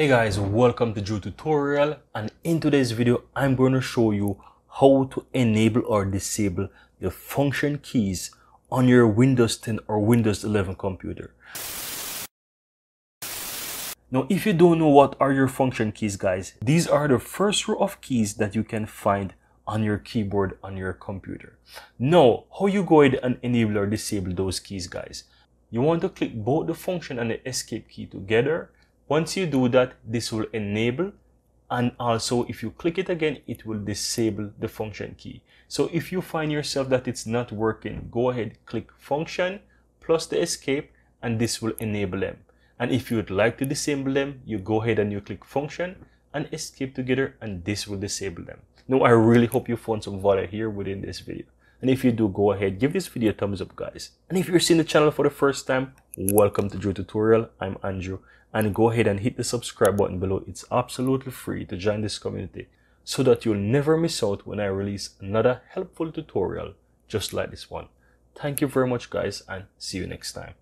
Hey guys, welcome to Drew Tutorial and in today's video I'm going to show you how to enable or disable the function keys on your Windows 10 or Windows 11 computer. Now if you don't know what are your function keys guys, these are the first row of keys that you can find on your keyboard on your computer. Now, how you go ahead and enable or disable those keys guys? You want to click both the function and the escape key together once you do that, this will enable and also if you click it again, it will disable the function key. So if you find yourself that it's not working, go ahead, click function plus the escape and this will enable them. And if you would like to disable them, you go ahead and you click function and escape together and this will disable them. Now, I really hope you found some value here within this video. And if you do, go ahead, give this video a thumbs up, guys. And if you're seeing the channel for the first time, welcome to Drew Tutorial. I'm Andrew. And go ahead and hit the subscribe button below. It's absolutely free to join this community so that you'll never miss out when I release another helpful tutorial just like this one. Thank you very much, guys, and see you next time.